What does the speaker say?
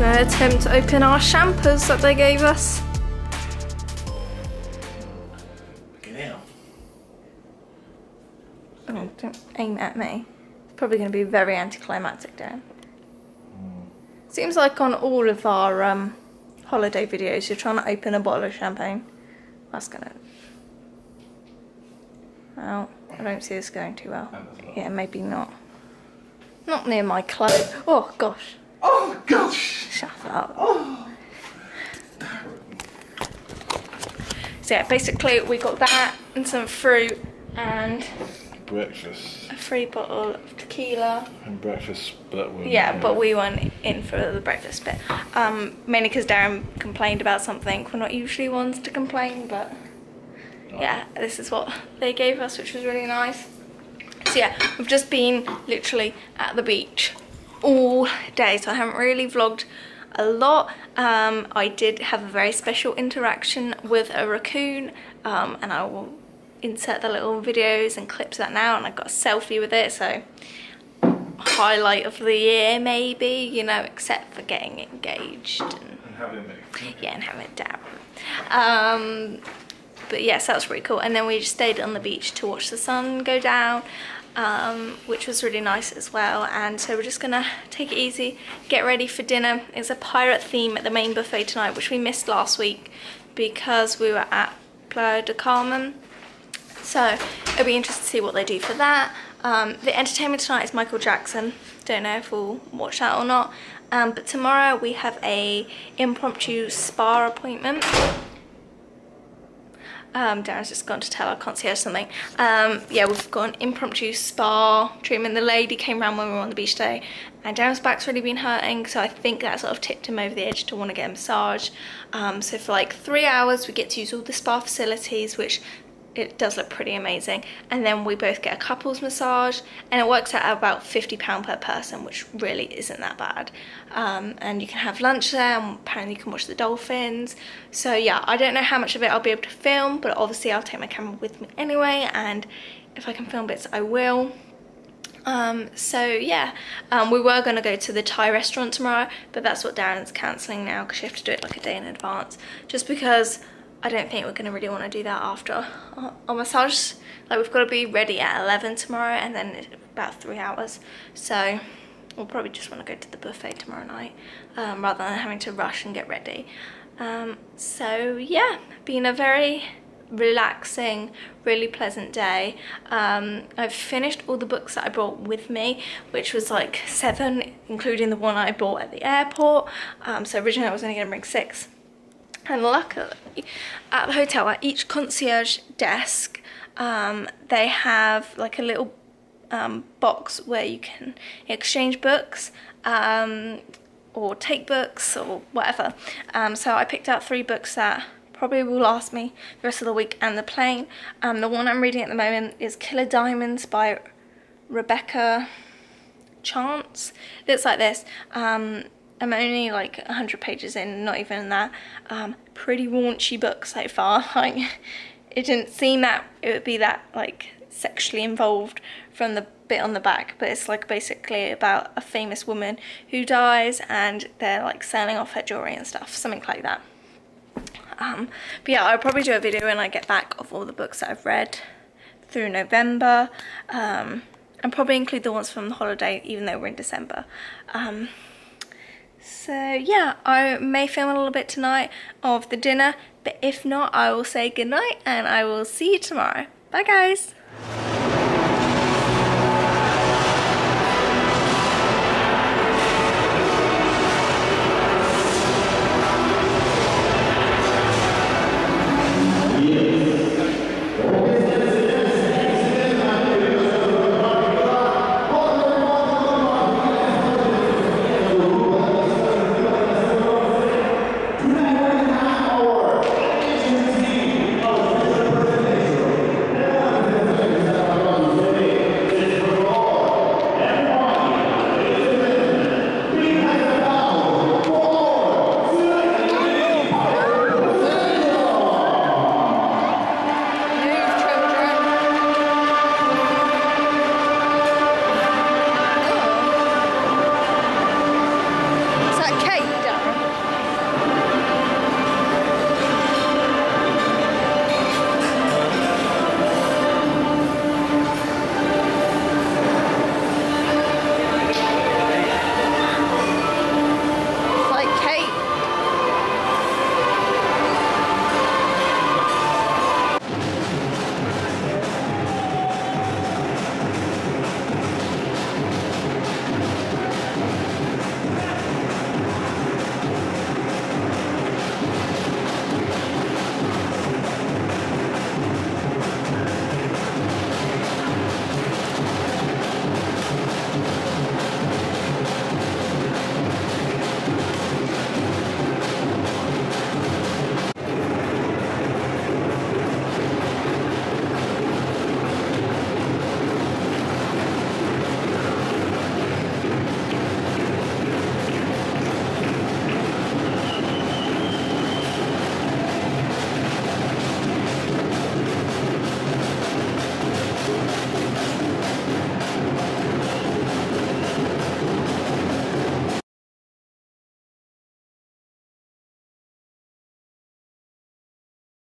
home to open our champers that they gave us. Oh, don't aim at me. It's probably going to be very anticlimactic, Dan. Seems like on all of our um, holiday videos, you're trying to open a bottle of champagne. That's gonna. Well, I don't see this going too well. Yeah, maybe not. Not near my clothes. Oh gosh. Oh gosh. Shut up. Oh. So yeah, basically we got that and some fruit and breakfast. A free bottle of tequila. And breakfast, but we yeah, but we weren't in for the breakfast bit. Um, mainly because Darren complained about something. We're not usually ones to complain, but yeah, this is what they gave us, which was really nice. So yeah, we've just been literally at the beach all day, so I haven't really vlogged a lot. Um, I did have a very special interaction with a raccoon, um, and I will insert the little videos and clips of that now and I got a selfie with it so highlight of the year maybe you know except for getting engaged and, and having me yeah and having Darren um but yes that was pretty cool. And then we just stayed on the beach to watch the sun go down um, which was really nice as well and so we're just gonna take it easy get ready for dinner it's a pirate theme at the main buffet tonight which we missed last week because we were at Playa del Carmen so it'll be interesting to see what they do for that. Um, the entertainment tonight is Michael Jackson. Don't know if we'll watch that or not. Um, but tomorrow we have a impromptu spa appointment. Um, Darren's just gone to tell our concierge something. Um, yeah, we've got an impromptu spa treatment. The lady came around when we were on the beach today and Darren's back's really been hurting so I think that sort of tipped him over the edge to want to get a massage. Um, so for like three hours we get to use all the spa facilities which it does look pretty amazing. And then we both get a couples massage and it works out at about 50 pound per person which really isn't that bad. Um, and you can have lunch there and apparently you can watch the dolphins. So yeah I don't know how much of it I'll be able to film but obviously I'll take my camera with me anyway and if I can film bits I will. Um, so yeah, um, we were going to go to the Thai restaurant tomorrow, but that's what Darren's cancelling now because you have to do it like a day in advance. Just because I don't think we're going to really want to do that after our, massage. Like we've got to be ready at 11 tomorrow and then about three hours. So we'll probably just want to go to the buffet tomorrow night um, rather than having to rush and get ready. Um, so yeah, been a very relaxing, really pleasant day. Um, I've finished all the books that I brought with me, which was like seven, including the one I bought at the airport. Um, so originally I was only going to bring six. And luckily, at the hotel, at each concierge desk, um, they have like a little um, box where you can exchange books um, or take books or whatever. Um, so I picked out three books that probably will last me the rest of the week and the plane. Um, the one I'm reading at the moment is Killer Diamonds by Rebecca Chance. It looks like this. Um, I'm only like 100 pages in, not even that. Um, pretty raunchy book so far. Like, it didn't seem that it would be that like sexually involved from the bit on the back, but it's like basically about a famous woman who dies and they're like selling off her jewelry and stuff, something like that. Um, but yeah, I'll probably do a video when I get back of all the books that I've read through November. Um, and probably include the ones from the holiday, even though we're in December. Um, so yeah, I may film a little bit tonight of the dinner, but if not, I will say goodnight and I will see you tomorrow. Bye guys!